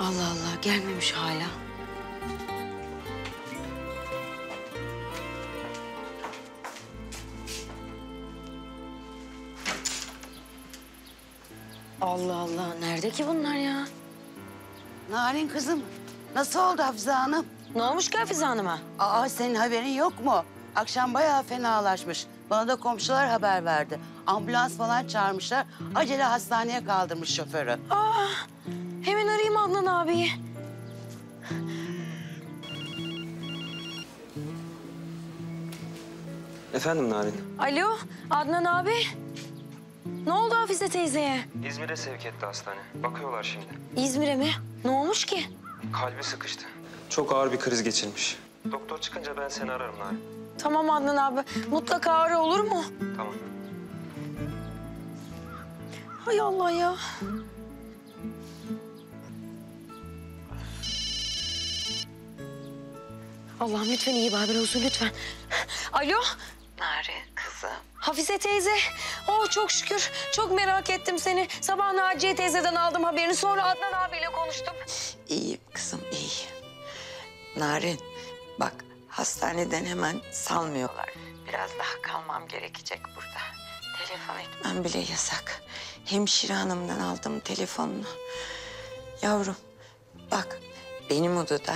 Allah Allah gelmemiş hala. Allah Allah nerede ki bunlar ya? Narin kızım, nasıl oldu Hafize Hanım? Ne olmuş ki Hafize Hanım'a? Aa senin haberin yok mu? Akşam bayağı fenalaşmış. Bana da komşular haber verdi. Ambulans falan çağırmışlar. Acele hastaneye kaldırmış şoförü. Aa, Adnan abiyi. Efendim Narin? Alo Adnan abi. Ne oldu Hafize teyzeye? İzmir'e sevk etti hastane. Bakıyorlar şimdi. İzmir'e mi? Ne olmuş ki? Kalbi sıkıştı. Çok ağır bir kriz geçirmiş. Doktor çıkınca ben seni ararım Narin. Tamam Adnan abi. Mutlaka ara olur mu? Tamam. Hay Allah ya. Allah'ım lütfen iyi bir haber olsun lütfen. Alo. Narin kızım. Hafize teyze. Oh çok şükür. Çok merak ettim seni. Sabah Naciye teyzeden aldım haberini. Sonra Adnan abiyle konuştum. İyiyim kızım iyiyim. Narin bak hastaneden hemen salmıyorlar. Biraz daha kalmam gerekecek burada. Telefon etmem bile yasak. Hemşire hanımdan aldım telefonunu. Yavrum bak benim odada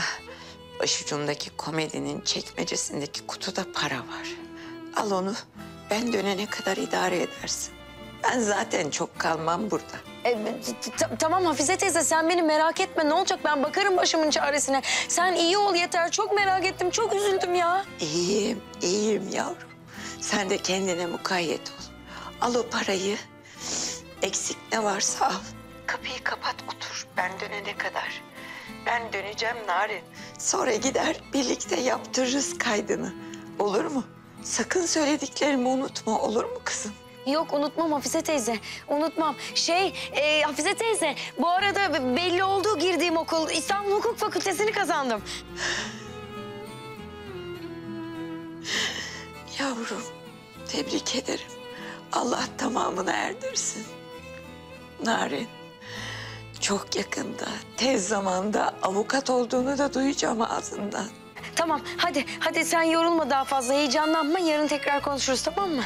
başucumdaki komedinin çekmecesindeki kutuda para var. Al onu ben dönene kadar idare edersin. Ben zaten çok kalmam burada. E, tamam Hafize teyze sen beni merak etme. Ne olacak ben bakarım başımın çaresine. Sen iyi ol yeter. Çok merak ettim. Çok üzüldüm ya. İyiyim, iyiyim yavrum. Sen de kendine mukayyet ol. Al o parayı. Eksik ne varsa al. Kapıyı kapat otur. Ben dönene kadar. Ben döneceğim Narin. Sonra gider birlikte yaptırırız kaydını. Olur mu? Sakın söylediklerimi unutma olur mu kızım? Yok unutmam Hafize teyze. Unutmam. Şey e, Hafize teyze bu arada belli oldu girdiğim okul. İstanbul Hukuk Fakültesini kazandım. Yavrum tebrik ederim. Allah tamamını erdirsin. Narin çok yakında tez zamanda avukat olduğunu da duyacağım ağzından. Tamam hadi hadi sen yorulma daha fazla heyecanlanma. Yarın tekrar konuşuruz tamam mı?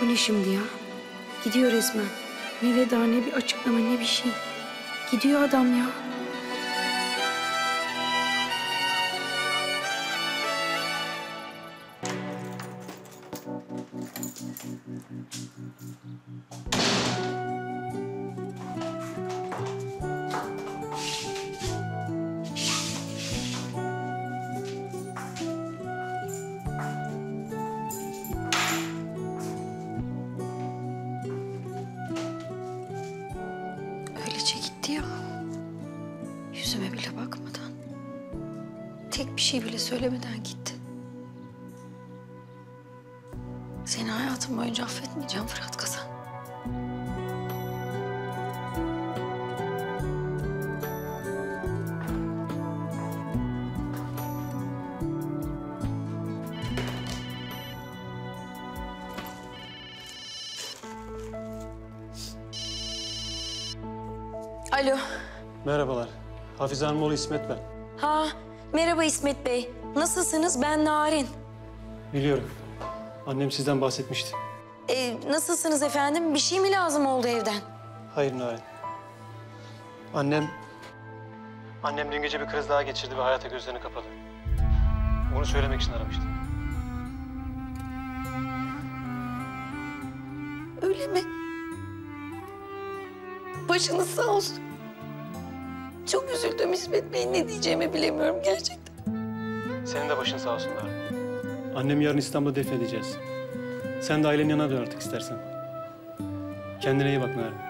Bu ne şimdi ya? Gidiyor resmen. Ne veda ne bir açıklama ne bir şey. Gidiyor adam ya. Tek bir şey bile söylemeden gitti. Seni hayatım boyunca affetmeyeceğim Fırat Kazan. Alo. Merhabalar. Hafize Hanım oğlu İsmet ben. Ha merhaba İsmet Bey. Nasılsınız? Ben Narin. Biliyorum. Annem sizden bahsetmişti. E, nasılsınız efendim? Bir şey mi lazım oldu evden? Hayır Narin. Annem... Annem dün gece bir kriz daha geçirdi ve hayata gözlerini kapadı. Bunu söylemek için aramıştım. Öyle mi? Başınız sağ olsun. Çok üzüldüm İsmet Bey. Ne diyeceğimi bilemiyorum gerçekten. Senin de başın sağ olsun Narin. Annemi yarın İstanbul'da defnedeceğiz. Sen de ailenin yanına dön artık istersen. Kendine iyi bak Narin.